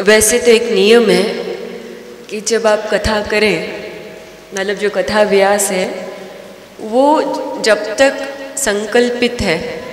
वैसे तो एक नियम है कि जब आप कथा करें मतलब जो कथा व्यास है, वो जब तक संकल्पित है,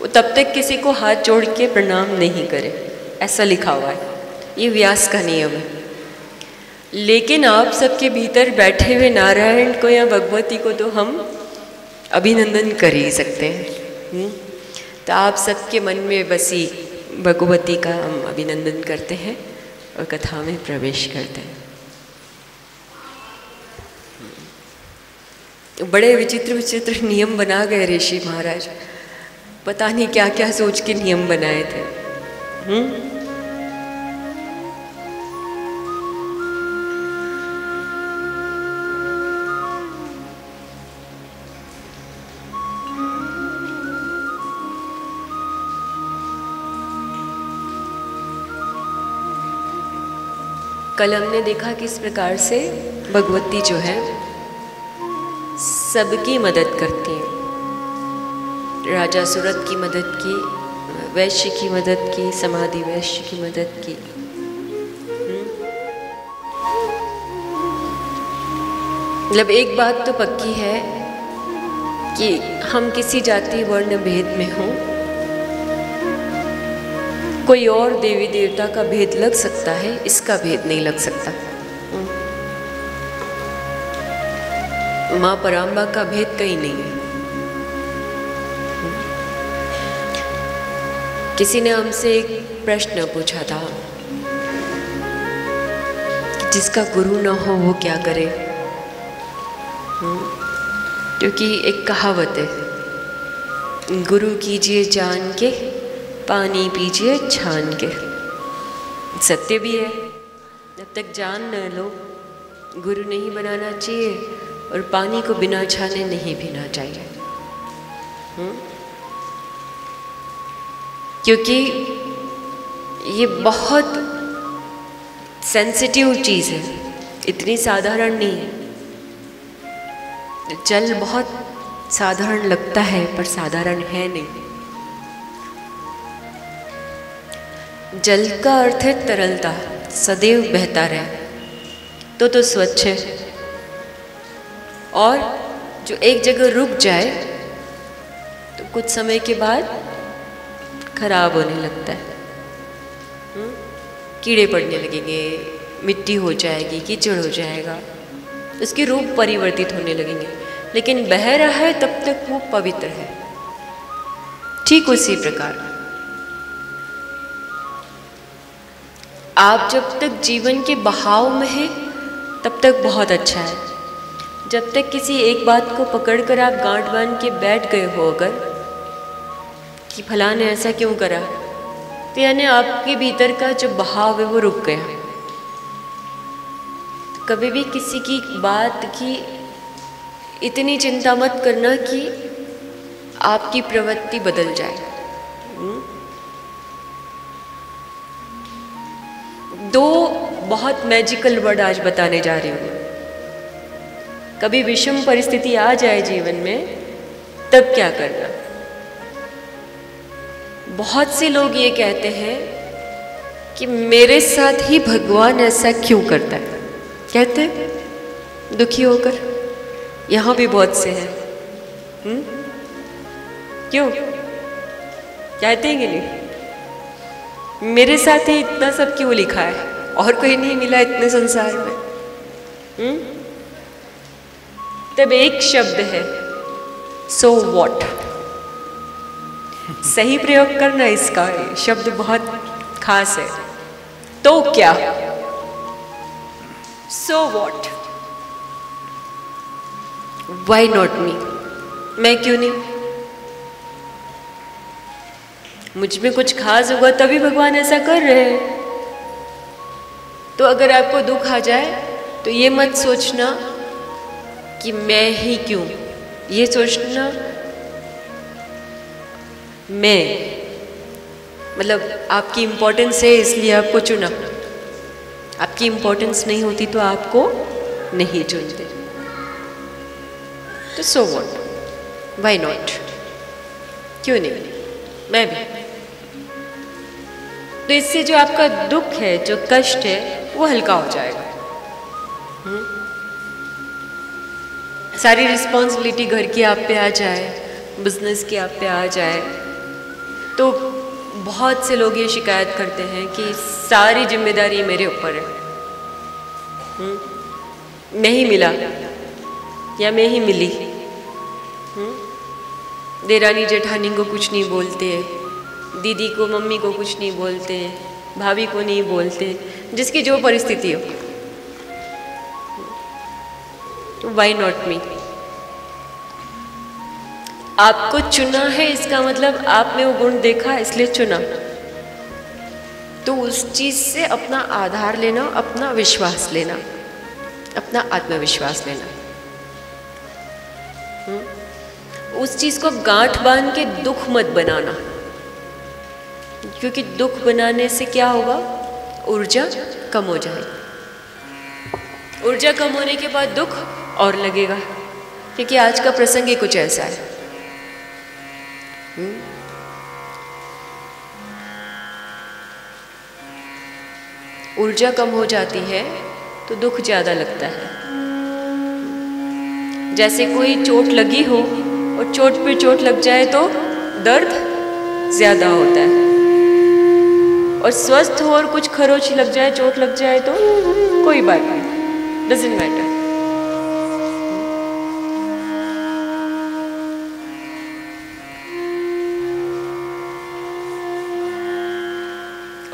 वो तब तक किसी को हाथ जोड़ के प्रणाम नहीं करे। ऐसा लिखा हुआ है। ये व्यास का नियम है। लेकिन आप सबके भीतर बैठे हुए नारायण को या भगवती को तो हम अभिनंदन कर ही सकते हैं। तो आप सबके मन में बसी भगवती का हम अभिनंदन करते हैं और कथा में प्रवेश करते हैं। बड़े विचित्र विचित्र नियम बना गए ऋषि महाराज। पता नहीं क्या क्या सोच के नियम बनाए थे। हुँ? कल हमने देखा किस प्रकार से भगवती जो है, सबकी मदद करती है। राजा सूरत की मदद की, वैश्य की मदद की, समाधि वैश्य की मदद की। मतलब एक बात तो पक्की है कि हम किसी जाति वर्ण भेद में हों कोई और देवी देवता का भेद लग सकता है? इसका भेद नहीं लग सकता। माँ पराम्बा का भेद कहीं नहीं है। किसी ने हमसे एक प्रश्न पूछा था जिसका गुरु ना हो, वो क्या करे? क्योंकि एक कहावत है, गुरु कीजिए जान के पानी पीजिए, छान के। सत्य भी है। जब तक जान न लो, गुरु नहीं बनाना चाहिए और पानी को बिना छाने नहीं पीना चाहिए। हुँ? क्योंकि ये बहुत सेंसिटिव चीज़ है। इतनी साधारण नहीं है। जल बहुत साधारण लगता है, पर साधारण है नहीं। जल का अर्थ है तरलता, सदैव बहता रहे। तो तो स्वच्छ है। और जो एक जगह रुक जाए तो कुछ समय के बाद खराब होने लगता है। हुँ? कीड़े पड़ने लगेंगे, मिट्टी हो जाएगी, कीचड़ हो जाएगा, उसके रूप परिवर्तित होने लगेंगे। लेकिन बह रहा है तब तक वो पवित्र है। ठीक उसी प्रकार। आप जब तक जीवन के बहाव में हैं, तब तक बहुत अच्छा है। जब तक किसी एक बात को पकड़कर आप गांठ बाँध के बैठ गए हो अगर, कि फला ने ऐसा क्यों करा? तो यानी आपके भीतर का जो बहाव है, वो रुक गया। कभी भी किसी की बात की इतनी चिंता मत करना कि आपकी प्रवृत्ति बदल जाए। दो बहुत मैजिकल वर्ड आज बताने जा रही हूँ। कभी विषम परिस्थिति आ जाए जीवन में, तब क्या करना? बहुत से लोग ये कहते हैं कि मेरे साथ ही भगवान ऐसा क्यों करता है? कहते हैं, दुखी होकर। यहाँ भी बहुत से हैं। क्यों? कहते हैं कि नहीं मेरे साथ ही इतना सब क्यों लिखा है? और कोई नहीं मिला इतने संसार में। हुँ? तब एक शब्द है सो so वॉट सही प्रयोग करना इसका शब्द बहुत खास है। तो क्या? So what why not me मैं क्यों नहीं? मुझमें कुछ खास होगा तभी भगवान ऐसा कर रहे हैं। तो अगर आपको दुख आ जाए तो ये मत सोचना कि मैं ही क्यों। ये सोचना मैं। मतलब आपकी इम्पोर्टेंस है, इसलिए आपको चुना। आपकी इम्पोर्टेंस नहीं होती तो आपको नहीं चुनते। तो सो वॉट वाई नॉट क्यों नहीं? मैं भी। तो इससे जो आपका दुख है, जो कष्ट है, वो हल्का हो जाएगा। हुँ? सारी रिस्पॉन्सिबिलिटी घर की आप पे आ जाए बिज़नेस की आप पे आ जाए तो बहुत से लोग ये शिकायत करते हैं कि सारी ज़िम्मेदारी मेरे ऊपर है। हुँ? मैं ही मिला, या मैं ही मिली। देरानी जेठानी को कुछ नहीं बोलते दीदी को, मम्मी को कुछ नहीं बोलते, भाभी को नहीं बोलते, जिसकी जो परिस्थिति हो। वाई नॉट मी आपको चुना है इसका मतलब आप में वो गुण देखा, इसलिए चुना। तो उस चीज़ से अपना आधार लेना, अपना विश्वास लेना, अपना आत्मविश्वास लेना। हुँ? उस चीज़ को गांठ बाँध के दुख मत बनाना। क्योंकि दुख बनाने से क्या होगा? ऊर्जा कम हो जाएगी। ऊर्जा कम होने के बाद दुख और लगेगा, क्योंकि आज का प्रसंग ही कुछ ऐसा है। ऊर्जा कम हो जाती है तो दुख ज़्यादा लगता है। जैसे कोई चोट लगी हो और चोट पे चोट लग जाए तो दर्द ज़्यादा होता है। और स्वस्थ हो और कुछ खरोच लग जाए, चोट लग जाए तो कोई बात नहीं। डजेंट मैटर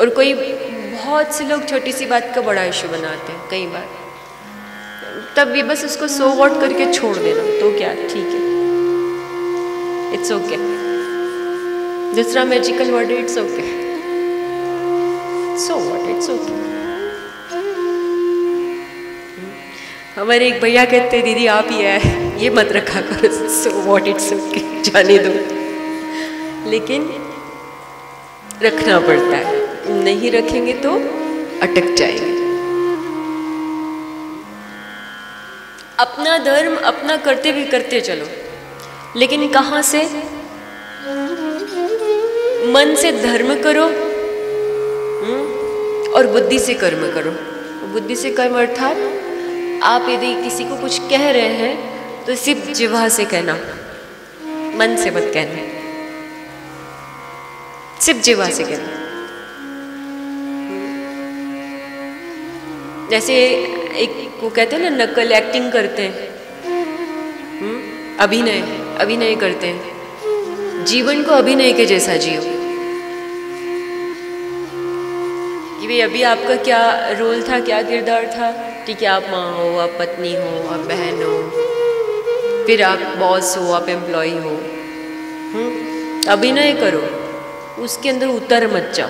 और कोई बहुत से लोग छोटी सी बात का बड़ा इशू बनाते हैं, कई बार। तब भी बस उसको सो वॉट करके छोड़ देना तो क्या? ठीक है। इट्स ओके दूसरा magical word it's okay so what it's okay हमारे एक भैया कहते, दीदी, आप ही है। ये मत रखा करो। सो वॉट इट्स ओके जाने दो। लेकिन रखना पड़ता है। नहीं रखेंगे तो अटक जाएँगे। अपना धर्म, अपना करते भी करते चलो। लेकिन कहाँ से? मन से धर्म करो। और बुद्धि से कर्म करो। बुद्धि से कर्म अर्थात आप यदि किसी को कुछ कह रहे हैं तो सिर्फ़ जिवा से कहना, मन से मत कहना। सिर्फ़ जिवा से कहना। जैसे एक वो कहते हैं ना, नकल एक्टिंग करते हैं। अभिनय अभिनय करते हैं। जीवन को अभिनय के जैसा जियो। कि भाई, अभी आपका क्या रोल था, क्या किरदार था? ठीक है आप माँ हो, आप पत्नी हो, आप बहन हो? फिर आप बॉस हो, आप एम्प्लॉय हो? अभी अभिनय करो, उसके अंदर उतर मत जाओ।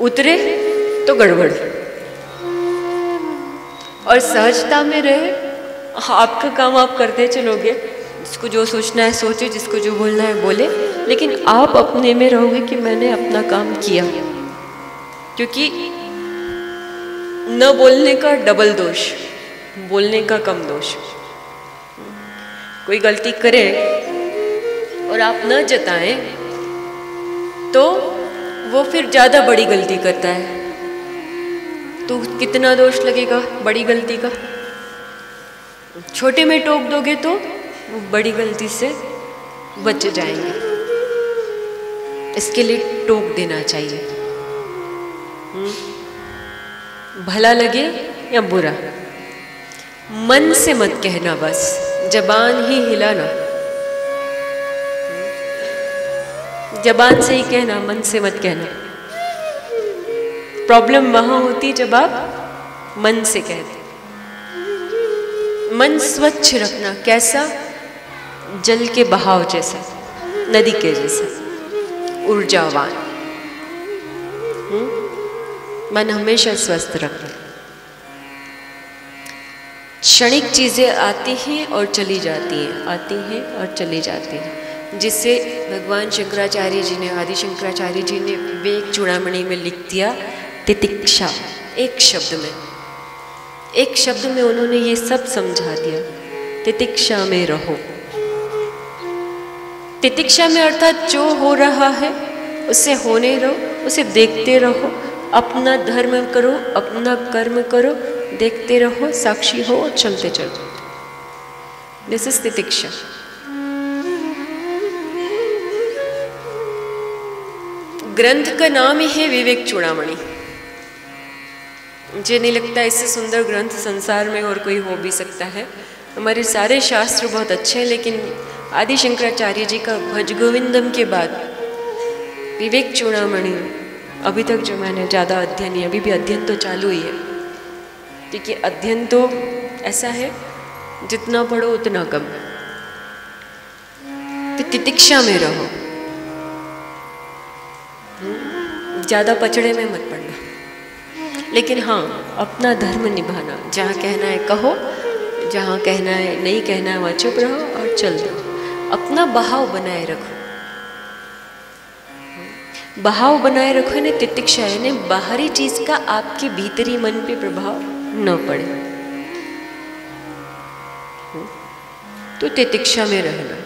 उतरे तो गड़बड़। और सहजता में रहे, आपका काम आप करते चलोगे। जिसको जो सोचना है, सोचे, जिसको जो बोलना है, बोले। लेकिन आप अपने में रहोगे कि मैंने अपना काम किया। क्योंकि न बोलने का डबल दोष, बोलने का कम दोष। कोई गलती करे और आप न जताएँ तो वो फिर ज़्यादा बड़ी गलती करता है। तो कितना दोष लगेगा बड़ी गलती का? छोटे में टोक दोगे तो वो बड़ी गलती से बच जाएँगे। इसके लिए टोक देना चाहिए। भला लगे या बुरा? मन से मत कहना बस, जबान ही हिलाना। जबान से ही कहना, मन से मत कहना। प्रॉब्लम वहाँ होती जब आप मन से कहते मन स्वच्छ रखना, कैसा? जल के बहाव जैसा, नदी के जैसा, ऊर्जावान। मन हमेशा स्वस्थ रखना क्षणिक चीज़ें आती हैं और चली जाती हैं, आती हैं और चली जाती हैं, जिससे भगवान शंकराचार्य जी ने, आदि शंकराचार्य जी ने वेग चूड़ामणि में लिख दिया तितिक्षा, एक शब्द में। एक शब्द में उन्होंने ये सब समझा दिया, तितिक्षा में रहो। तितिक्षा में अर्थात जो हो रहा है, उसे होने रहो उसे देखते रहो अपना धर्म करो, अपना कर्म करो, देखते रहो, साक्षी हो और चलते चलो। दिस इज़ तितिक्षा ग्रंथ का नाम ही है विवेक चूड़ामणि। मुझे नहीं लगता इससे सुंदर ग्रंथ संसार में और कोई हो भी सकता है। हमारे सारे शास्त्र बहुत अच्छे हैं, लेकिन आदि शंकराचार्य जी का भज गोविंदम के बाद विवेक चूड़ामणि अभी तक जो मैंने ज़्यादा अध्ययन नहीं, अभी भी अध्ययन तो चालू ही है। क्योंकि अध्ययन तो ऐसा है, जितना पढ़ो उतना कम। तो तितिक्षा में रहो। ज़्यादा पचड़े में मत पड़ना। लेकिन हाँ अपना धर्म निभाना। जहाँ कहना है कहो, जहाँ कहना है नहीं कहना है, वहाँ चुप रहो और चल दो। अपना बहाव बनाए रखो। बहाव बनाए रखो ने तितिक्षा ने, बाहरी चीज़ का आपके भीतरी मन पे प्रभाव न पड़े। तो तितिक्षा में रहना।